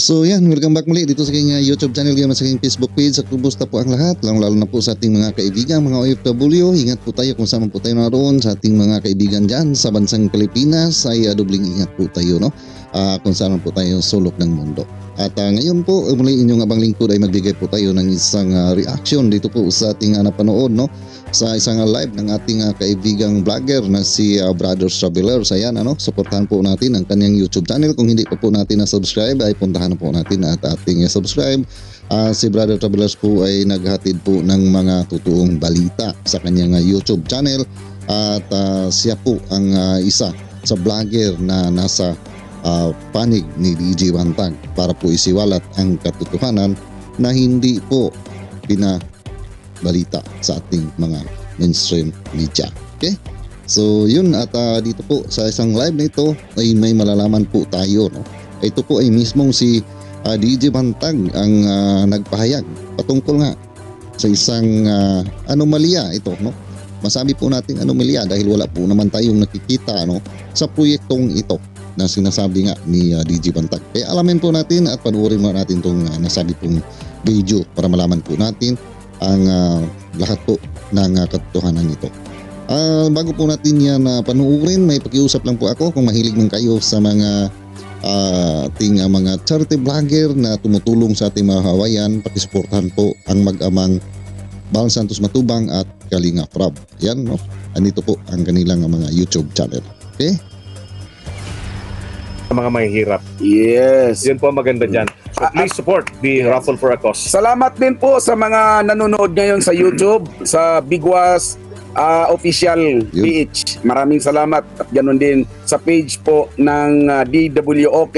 So yan, welcome back muli dito sa aking uh, YouTube channel gayon sa aking Facebook page. Sa kumusta po ang lahat, lalo lalo na po sa ating mga kaibigan, mga OFW. Ingat po tayo kung saan po tayo naroon sa ating mga kaibigan dyan sa bansang Pilipinas ay uh, dubling ingat po tayo no. Uh, kung saan po tayo sulok ng mundo. At uh, ngayon po, uh, muli inyong abang lingkod ay magbigay po tayo ng isang uh, reaction dito po sa ating uh, napanood no sa isang live ng ating uh, kaibigang vlogger na si uh, Brothers Traveler. So yan, ano, supportahan po natin ang kanyang YouTube channel. Kung hindi pa po natin na-subscribe ay puntahan po natin at ating uh, subscribe. Uh, si Brother Travelers po ay naghatid po ng mga totoong balita sa kanyang uh, YouTube channel at uh, siya po ang uh, isa sa vlogger na nasa uh, panig ni DJ Bantag para po isiwalat ang katotohanan na hindi po pinabalita sa ating mga mainstream media. Okay? So yun at uh, dito po sa isang live na ito ay may malalaman po tayo. No? Ito po ay mismong si uh, DJ Bantag ang uh, nagpahayag patungkol nga sa isang uh, anomalya ito. No? Masabi po natin anomalya dahil wala po naman tayong nakikita no, sa proyektong ito na sinasabi nga ni uh, DJ Bantag. Kaya alamin po natin at panuorin mo natin itong uh, nasabi pong video para malaman po natin ang uh, lahat po ng uh, katotohanan nito. Uh, bago po natin yan uh, panuorin, may pakiusap lang po ako kung mahilig man kayo sa mga uh, ating uh, mga charity vlogger na tumutulong sa ating mga Hawaiian, pakisuportahan po ang mag-amang Bal Santos Matubang at Kalinga Prab. Yan, no? Andito po ang kanilang mga YouTube channel. Okay? Mga mahihirap. Yes. Yun po ang maganda dyan. So please support the Raffle for a Cause. Salamat din po sa mga nanonood ngayon sa YouTube, sa Bigwas uh, official Yun. page. Maraming salamat. At ganoon din sa page po ng uh, DWOK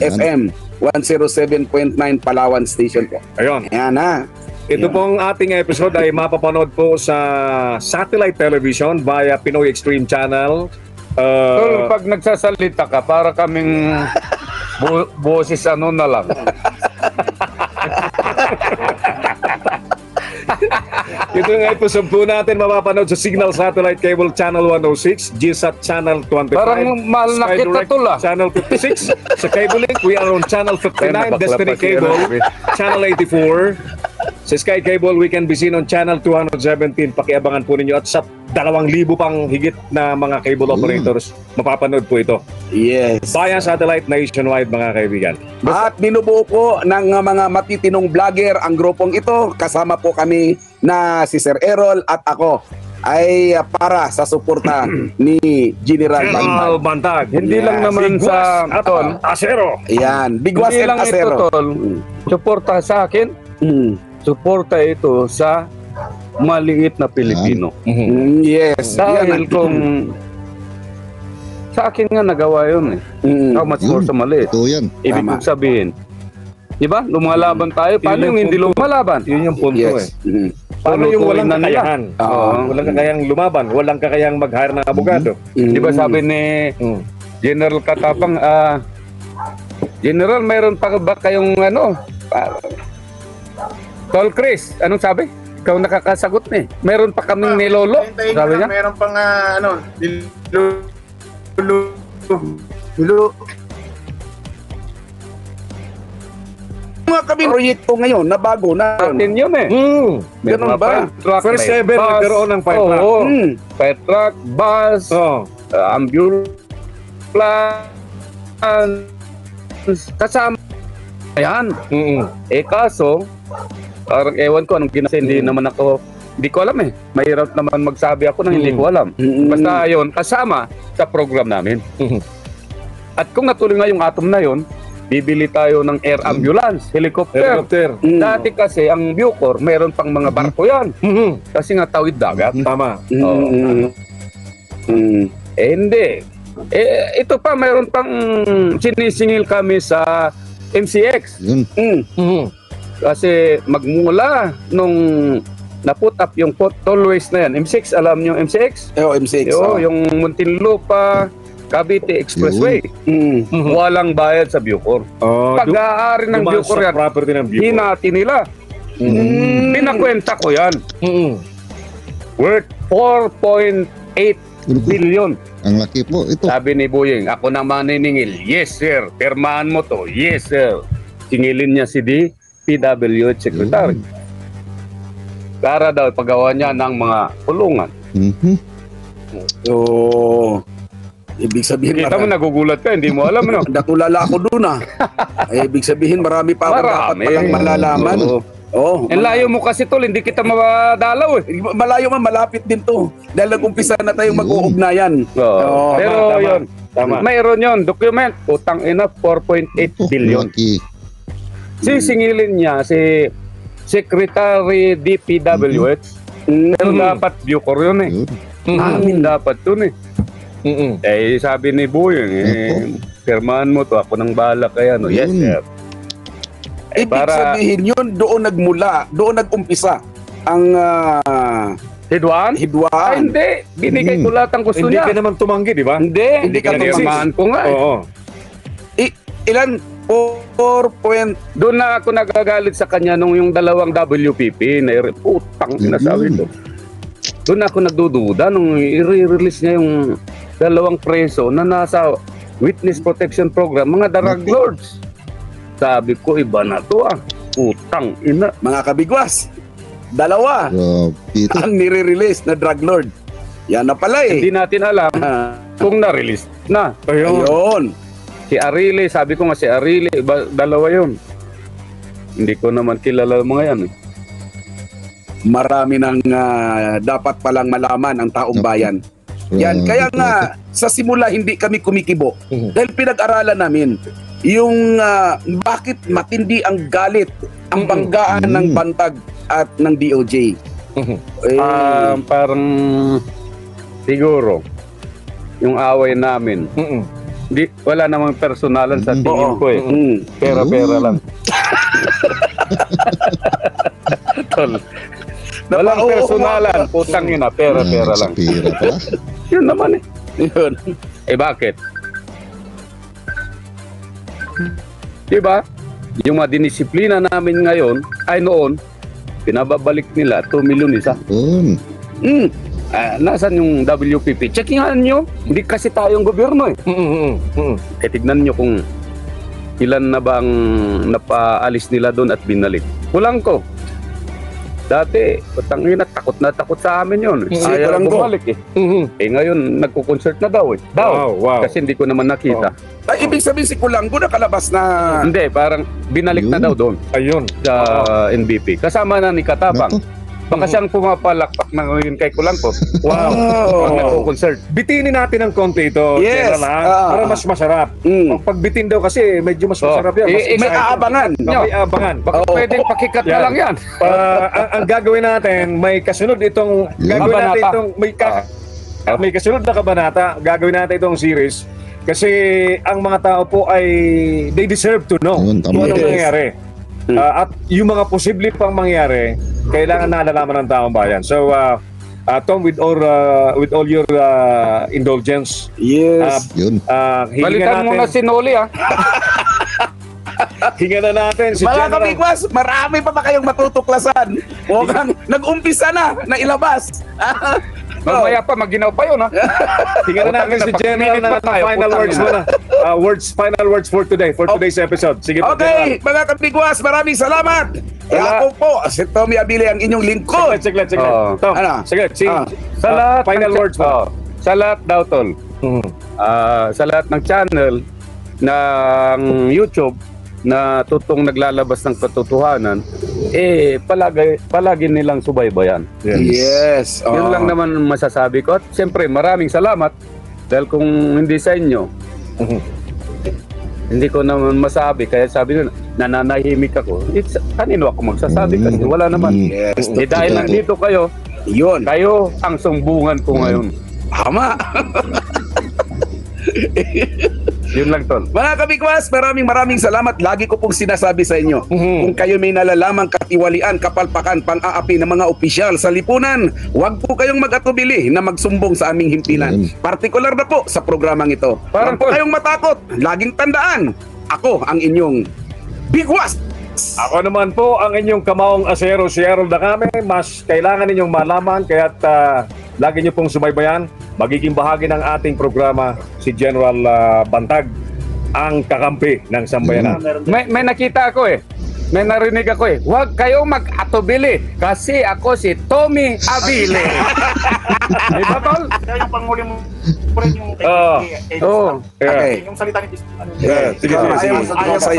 FM 107.9 Palawan Station po. Ayun. Ayan ha. Ito pong ating episode ay mapapanood po sa satellite television via Pinoy Extreme Channel. Uh, Tol, pag nagsasalita ka, para kaming bo- boses ano na lang. ito episode po natin mapapanood sa Signal Satellite Cable Channel 106, GSAT Channel 25. Parang mahal na Sky kita, Direct tol, ah. Channel 56. sa Cable Link, we are on Channel 59, Destiny Cable, Channel 84. Sa Sky Cable, we can be seen on Channel 217. Pakiabangan po ninyo. At sa 2,000 pang higit na mga cable Mm. operators, mapapanood po ito. Yes. Via satellite nationwide, mga kaibigan. At binubuo po ng mga matitinong vlogger ang grupong ito. Kasama po kami na si Sir Errol at ako ay para sa suporta ni General Bantag. Bantag. Hindi Yeah. lang naman Bigwas sa at tol. Asero. Ayan, Bigwas Hindi and lang ito Acero. tol. Mm. Suporta sa akin. Mm. Suporta ito sa maliit na Pilipino. Mm, yes. Dahil kung sa akin nga nagawa yun eh. Mm. How much more sa maliit? Ito yan. Ibig Tama. kong sabihin. Di ba? Lumalaban tayo. Paano Yun yung yung hindi punto. lumalaban? Yun yung punto eh. Yes. Mm. Paano yung walang kakayahan? Oo. walang kakayang lumaban, walang kakayang mag-hire ng abogado. Mm. Di ba sabi ni Mm. General Katapang, ah, General, mayroon pa ba kayong ano? Ah, Tol Chris, anong sabi? Ikaw nakakasagot na eh. Meron pa kaming nilolo. Hintayin Sabi niya. meron pang ah, ano. Nilu... Nilu... Mga kami proyekto ngayon na bago na. Atin yun eh. Mm. Ganun ba? truck, First may ever bus. nagkaroon ng fire truck. Oo. Mm. Fire truck, bus, Oh. uh, ambulance, kasama yan. Mm-mm. Eh kaso, parang ewan ko anong ginasa, hindi naman ako, hindi ko alam eh. Mahirap naman magsabi ako nang hindi Mm. ko alam. Mm. Basta yun, kasama sa program namin. Mhm. At kung natuloy nga yung atom na yun, bibili tayo ng air ambulance, helicopter. Helicopter. Mm. Dati kasi ang Bucor, meron pang mga barko yan. Mhm. Kasi nga tawid dagat. Tama. Mm. Mm. Eh hindi. Eh, ito pa, meron pang sinisingil kami sa MCX. Yun. Mm. Kasi magmula nung na-put up yung pot- tollways na yan. M6, alam nyo MCX? Eh, oh, M6. Yo, oh. yung Muntinlupa, Cavite Expressway. Mm. Mhm. Walang bayad sa Bucor. Oh, Pag-aari ng Bucor yan, property ng Bucor. hinati nila. Mm. Pinakwenta ko yan. Mhm. Worth 4.8 Ano po? billion. Ang laki po ito. Sabi ni Boyeng, ako na maniningil. Yes, sir. Pirmahan mo to. Yes, sir. singilin niya si D, PWH Secretary. Para daw paggawa niya ng mga kulungan. Mhm. So, ibig sabihin, Kita mo, nagugulat ka, hindi mo alam, no? natulala ako dun ah. Ay, ibig sabihin, marami pa ako dapat palang malalaman. Oo. Oh, Ang layo mo kasi, tol, hindi kita madalaw, eh. Malayo man, malapit din to. Dahil nag-umpisa na tayong mag-uugnayan. Oo. Oo, Pero tama, tama. yun, Tama. mayroon yun, document, utang ina, 4.8 Oh, billion. Lucky. Sisingilin niya si Secretary DPWH, Mm. pero dapat Bucor yun eh. Yun. Amin dapat yun eh. Mm-mm. Eh, sabi ni Boyong, eh, pirmahan mo to, ako nang bahala kaya, no? Yes, sir. Eh, Ibig para, sabihin yun, doon nagmula, doon nag-umpisa ang ah, Hidwaan? Hidwaan. hindi. Binigay ko lahat ang gusto Hindi niya. ka naman tumanggi, di ba? Hindi, hindi ka ka tumamaan ko nga eh. Oo. I- ilan? 4 point... Doon na ako nagagalit sa kanya nung yung dalawang WPP na i- putang ina sabi Yun. ko. Doon na ako nagdududa nung i-release niya yung dalawang preso na nasa Witness Protection Program, mga drug lords. Sabi ko, iba na to ah. Putang ina. Mga kabigwas. Dalawa Grabe ang nire-release na drug lord. Yan na pala eh. Hindi natin alam Ah, kung na-release na. Ayun. Ayun. Si Arile, sabi ko nga si Arile, iba, dalawa yun. Hindi ko naman kilala mga yan. eh. Marami nang ah, dapat palang malaman ang taong bayan. Yan, Grabe kaya nga sa simula hindi kami kumikibo Mhm. dahil pinag-aralan namin yung ah, bakit matindi ang galit, ang banggaan ng bantag at ng DOJ. Mhm. Eh, Ah, parang siguro yung away namin. Mm-mm. Di, wala namang personalan sa Mm. tingin Oo. ko eh. mm, Pera-pera lang. Tol. Walang personalan. Putang ina, pera-pera Ah, lang. Pera pala. Yun naman eh. yun. Eh bakit? Diba? Yung mga dinisiplina namin ngayon, ay noon, pinababalik nila 2 milyon isa. Yun. Mm, Ah, nasan yung WPP? Checkingan nyo. Hindi kasi tayong gobyerno eh. Mm-mm. Mm-mm. Eh, tignan nyo kung ilan na ba ang napaalis nila doon at binalik. Kulang ko. Dati, patangin na takot na takot sa amin yun. Mm, Ayaw kulang ko. bumalik eh. Mm-mm. Eh ngayon, nagko-concert na daw eh. Daw. Wow, wow. Kasi hindi ko naman nakita. Ay, ibig sabihin si Kulanggo nakalabas na Hindi, parang binalik na Yun. daw doon Ayun. sa NBP. Kasama na ni Katabang. Naku. Baka siyang pumapalakpak na ngayon kay Kulangko. Wow. Pag Oh. nagko-concert. Bitinin natin ng konti ito, Yes. General, ha? Ah. para mas masarap. Mm. Pag bitin daw kasi, medyo mas Oh. masarap yan. Mas Eh, eh, may exciting. aabangan. May abangan. Baka Oo. pwedeng pakikat na Yan. lang yan. Ah, ang, ang gagawin natin, may kasunod itong gagawin natin Kabanata. itong may ka, Ah. may kasunod na kabanata, gagawin natin itong series kasi ang mga tao po ay they deserve to know Yun, tama. kung anong Yes. nangyayari. Hmm. Ah, at yung mga posible pang mangyari, kailangan nalalaman ng taong bayan. So, uh, Tom, with all uh, with all your uh, indulgence, Yes. Yun. uh, Balikan mo na natin, si Noli ah. hinga na natin si Mga kabigwas, marami pa ba kayong matutuklasan? Kang nag-umpisa na, na ilabas. Mamaya pa, maginaw pa yun ah. Hinga na natin si General na tayo, final words muna. Uh, words, final words for today, for Oh. today's episode. Sige po, Okay, mga kabigwas, maraming salamat. Eh, Wala. ako po, si Tommy Abili, ang inyong lingkod. Siglet, siglet, siglet. Oo. Tom, Ano? siglet. Si, Ah. Sa lahat final words mo. Oh, sa lahat daw, Tol. Mhm. Ah, sa lahat ng channel ng YouTube na tutong naglalabas ng katotohanan, eh, palagi, palagi nilang subaybayan. Yes. Yun oo. lang naman masasabi ko. At siyempre, maraming salamat. Dahil kung hindi sa inyo, Mhm. hindi ko naman masabi. Kaya sabi nyo, nananahimik ako. It's, kanino ako magsasabi kasi wala naman. Mm. Yes. Eh dahil nandito kayo, Yun. kayo ang sumbungan ko ngayon. Tama. Yun lang, Tol. Mga kabigwas, maraming maraming salamat. Lagi ko pong sinasabi sa inyo. Mhm. Kung kayo may nalalamang katiwalian, kapalpakan, pang-aapi ng mga opisyal sa lipunan, huwag po kayong mag-atubili na magsumbong sa aming himpilan. Yan. Partikular na po sa programang ito. Parang po kayong matakot. Laging tandaan, ako ang inyong bigwas. Ako naman po ang inyong kamaong asero si Errol Dakame. Mas kailangan ninyong malaman kaya't ah, lagi niyo pong subaybayan. Magiging bahagi ng ating programa si General ah, Bantag ang kakampi ng sambayanan. May, may nakita ako eh. May narinig ako eh. Huwag kayong mag-atubili kasi ako si Tommy Abile. Di ba, Tol? Kaya yung panghuli mo rin yung kay Oo. kay- kay- Oo. Yeah. Okay. Yung salita ni ano, Yeah, sige, sige, sige. Ayaw mo sa.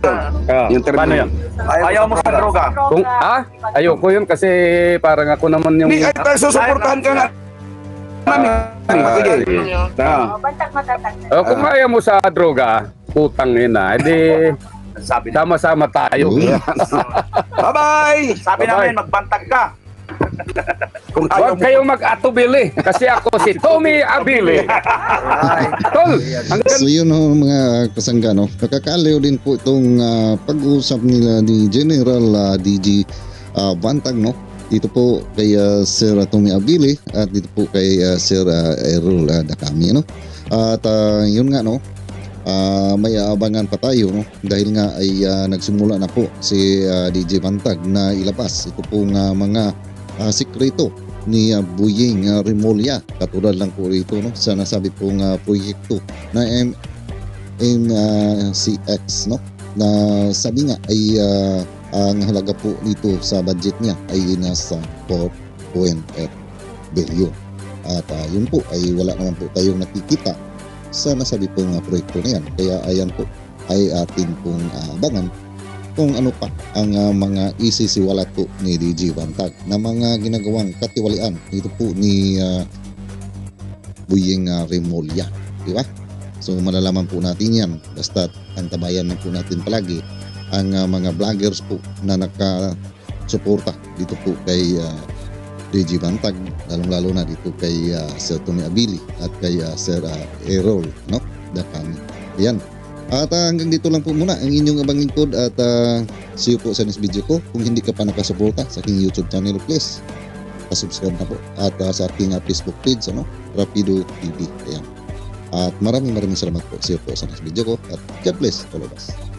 Ah. Yung term Paano yan? Ayaw mo sa droga. Kung, ah? Ayoko yun kasi parang ako naman yung... Hindi, ay, ay, susuportahan ka nga. Mami. Ah, Sige. Ah. Bantag matatag. Oh, kung ayaw mo sa droga, putang ina, edi Sabi na. sama-sama tayo. Uy. Bye-bye! Sabi Bye-bye. namin, magbantag ka. Kung ayaw Huwag kayong mag-atubili kasi ako si Tommy Abile. Tol, So yun ho, mga kasangga, no? nakakaliw din po itong ah, pag-uusap nila ni General ah, DG ah, Bantag, no? Dito po kay ah, Sir Tommy Abili at dito po kay ah, Sir uh, Errol ah, Dakami, no? At ah, yun nga, no? ah, may aabangan pa tayo, no? Dahil nga ay ah, nagsimula na po si ah, DJ Bantag na ilabas ito pong ah, mga ah, sikreto ni uh, Buying uh, Remolia katulad lang po rito no sa nasabi pong uh, proyekto na M MCX no na sabi nga ay uh, ang halaga po dito sa budget niya ay nasa 4.8 billion at uh, yun po ay wala naman po tayong nakikita sa nasabi pong uh, proyekto na yan kaya ayan po ay atin pong uh, abangan kung ano pa ang uh, mga isisiwalat po ni DG Bantag na mga ginagawang katiwalian dito po ni uh, Buying uh, Remolia. Di ba? So malalaman po natin yan. Basta antabayan na po natin palagi ang uh, mga vloggers po na nakasuporta dito po kay uh, DG Bantag lalong-lalo na dito kay uh, Sir Tony Abili at kay uh, Sir uh, Errol no? Dakami. Yan. At ah, hanggang dito lang po muna ang inyong abang lingkod at ah, see you po sa next video ko. Kung hindi ka pa nakasuporta sa aking YouTube channel, please pasubscribe na po. At ah, sa aking ah, Facebook page, ano, Rapido TV. Ayan. At maraming maraming salamat po. See you po sa next video ko. At God bless all of us.